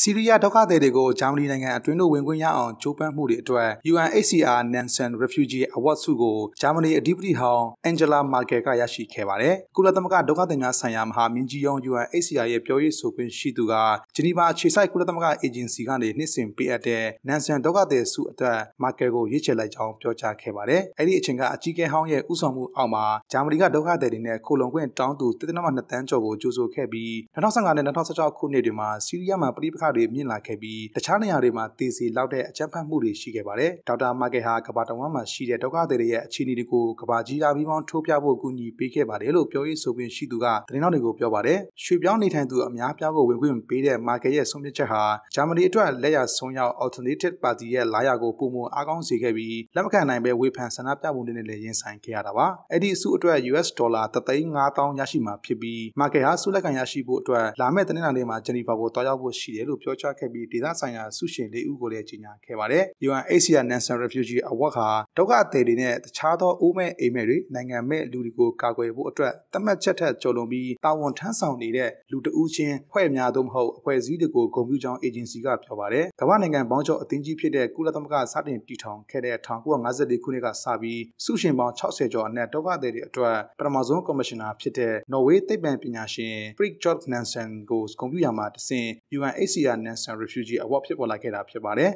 စီးရီးယားဒုက္ခသည်တွေကိုဂျာမနီနိုင်ငံအတွင်းသို့ဝင်ခွင့်ရအောင်ကြိုးပမ်းမှုတွေအတွက် UNHCR Nansen Refugee Award ဆုကိုဂျာမနီအဓိပတိဟောင်းအန်ဂျလာမာကယ်ကရရှိခဲ့ပါတယ်။ကုလသမဂ္ဂဒုက္ခသည်များဆိုင်ရာမဟာမင်းကြီးရုံး UNHCR ရဲ့ပြောရေးဆိုခွင့်ရှိသူကဂျနီဗာအခြေစိုက်ကုလသမဂ္ဂအေဂျင်စီကနေနှစ်စဉ်ပေးအပ်တဲ့ Nansen ဒုက္ခသည်ဆုအတွက်မာကယ်ကိုရွေးချယ်လိုက်ကြောင်းပြောကြားခဲ့ပါတယ်။အဲ့ဒီအချိန်ကအကြီးအကဲဟောင်းရဲ့ဥဆောင်မှုအောက်မှာဂျာမနီကဒုက္ခသည်တွေနဲ့ခိုလုံခွင့်တောင်းသူ1.2တန်းကျော်ကိုကြိုးဆိုခဲ့ပြီး2015နဲ့2016ခုနှစ်တွေမှာစီးရီးယားမှာပြည်ပခါတွေမြင့်လာခဲ့ပြီးတခြားနေရာတွေမှာတည်စီလောက်တဲ့အကြမ်းဖက်မှုတွေရှိခဲ့ပါတယ်။ဒေါက်တာမာကယ်ဟာကဘာတဝမ်းမှာရှိတဲ့ဒုက္ခသည်တွေရဲ့အခြေအနေတွေကိုကဘာကြီးရာပြီးပေါင်းထိုးပြဖို့ကူညီပေးခဲ့ပါတယ်လို့ပြောရေးဆိုခွင့်ရှိသူကသတင်းတော်တွေကိုပြောပါတယ်။ရွှေပြောင်းနေထိုင်သူအများပြားကိုဝင်ခွင့်ပေးတဲ့မာကယ်ရဲ့ဆုံးဖြတ်ချက်ဟာဂျာမနီအတွက်လက်ရဆုံးရောက် Alternative Party ရဲ့လာရကိုပုံမအားကောင်းစေခဲ့ပြီးလက်မခံနိုင်ပဲဝေဖန်ဆန္ဒပြမှုတွေနဲ့လည်းရင်ဆိုင်ခဲ့ရတာပါ။အဲ့ဒီအစုအတွက် US ဒေါ်လာ3,500ရရှိမှာဖြစ်ပြီးမာကယ်ဟာဆုလက်ခံရရှိဖို့အတွက်လာမယ့်တနင်္လာနေ့မှာဂျနီဗာကိုတွားရောက်ဖို့ရှိတယ်လို့ပြောကြားခဲ့ပြီးဒေသဆိုင်ရာဆုရှင်၄ဦးကိုလည်းကြေညာခဲ့ပါတယ်။ UNHCR National Refugee Award ဟာဒုက္ခသည်တွေနဲ့တခြားသောအိုးမဲ့အိမ်မဲ့တွေနိုင်ငံမဲ့လူတွေကိုကာကွယ်ဖို့အတွက်သတ်မှတ်ချက်ထက်ကျော်လွန်ပြီးတာဝန်ထမ်းဆောင်နေတဲ့လူတဦးချင်းဖွဲ့များသို့မဟုတ်အဖွဲ့အစည်းတွေကိုဂုဏ်ပြုကြောင်းအေဂျင်စီကပြောပါတယ်။ကမ္ဘာနိုင်ငံပေါင်းကျော်အသင်းကြီးဖြစ်တဲ့ကုလသမဂ္ဂစတင်တည်ထောင်ခဲ့တဲ့1954ခုနှစ်ကစပြီးဆုရှင်ပေါင်း60ကျော်အနက်ဒုက္ခသည်တွေအတွက်ပထမဆုံးကော်မရှင်နာဖြစ်တဲ့နော်ဝေးသိပ္ပံပညာရှင် Frik Jorg Nansen ကိုဂုဏ်ပြုရမှာတဆင့် UNHCR National Refugee Award ဖြစ်ပေါ်လာခဲ့တာဖြစ်ပါတယ်